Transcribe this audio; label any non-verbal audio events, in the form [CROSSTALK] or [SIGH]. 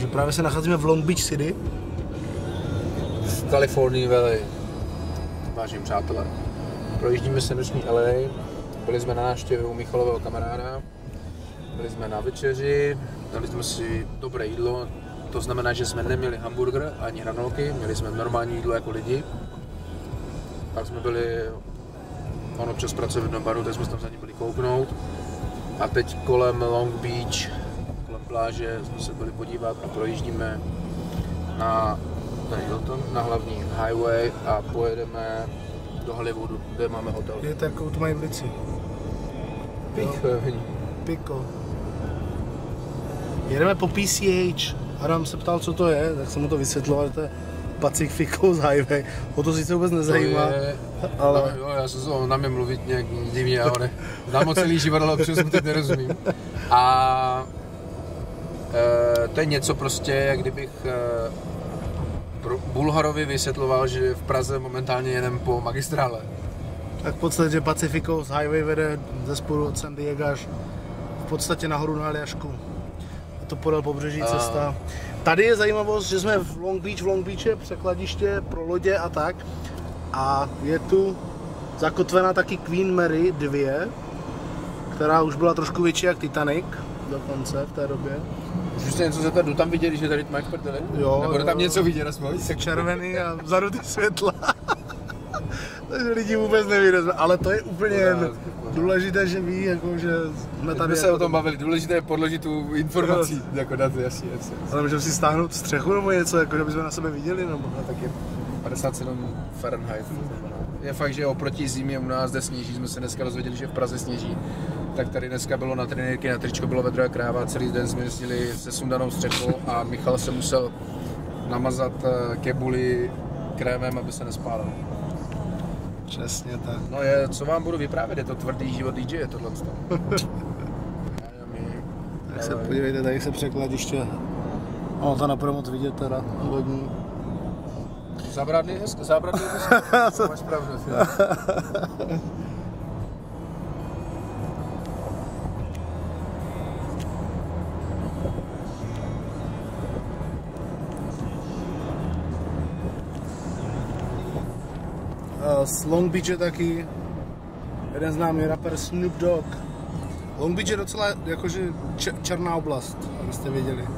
Takže právě se nacházíme v Long Beach City. V Kalifornii Valley. Vážení přátelé. Projíždíme se noční LA. Byli jsme na návštěvě u Michalového kamaráda. Byli jsme na večeři, dali jsme si dobré jídlo, to znamená, že jsme neměli hamburger ani hranolky, měli jsme normální jídlo jako lidi. Pak jsme byli, on občas pracuje v jednom baru, tak jsme tam za ním byli kouknout. A teď kolem Long Beach, pláže jsme se byli podívat a projíždíme na, tady Hilton, na hlavní highway a pojedeme do Hollywoodu, kde máme hotel. Je to jako tu mají v lici. Píchovní. Piko. Jedeme po PCH. Adam se ptal, co to je, tak jsem mu to vysvětloval, že to je Pacific Coast Highway. O to sice vůbec nezajímá, je, ale... No, jo, já jsem se na mě mluvit nějak divně, znám ho celý život, ale občas mu teď nerozumím. A to je něco prostě, jak kdybych e, pro Bulharovi vysvětloval, že v Praze momentálně jedem po magistrále. Tak v podstatě Pacific Coast Highway vede ze sporu od San Diego až v podstatě nahoru na Aljašku. Je to podél pobřeží A- cesta. Tady je zajímavost, že jsme v Long Beach, v Long Beach je překladiště pro lodě a tak. A je tu zakotvena taky Queen Mary 2, která už byla trošku větší jak Titanic dokonce v té době. Už jste něco zeptat, jdu tam vidět, že tady máš prdele? Jo, Nebo jde tam jo. něco vidět aspoň? Je červený a vzadu ty světla. [LAUGHS] Takže lidi vůbec neví, ale to je úplně důležité, že ví, jako, že jsme Tady jsme se jako- o tom bavili, důležité je podložit tu informací, jako daty, jasně, jasně. Ale můžeme si stáhnout střechu nebo něco, jako, že bychom na sebe viděli, nebo... No, tak je 57 Fahrenheit. Je fakt, že oproti zimě u nás zde sněží, jsme se dneska dozvěděli, že v Praze sněží. Tak tady dneska bylo na trenérky, na tričko bylo vedro a kráva, celý den jsme jezdili se sundanou střechou a Michal se musel namazat eh, kebuli krémem, aby se nespálil. Přesně tak. No je, co vám budu vyprávět, je to tvrdý život DJ, je tohle. [LAUGHS] Tak se podívejte, tady se překladiště. Ono to napůjde moc vidět teda, vodní. Zábradný je hezky, zábradný je hezky. Máš pravdu, Z Long Beach je taky jeden známý rapper Snoop Dogg. Long Beach je docela jakože černá oblast, abyste věděli.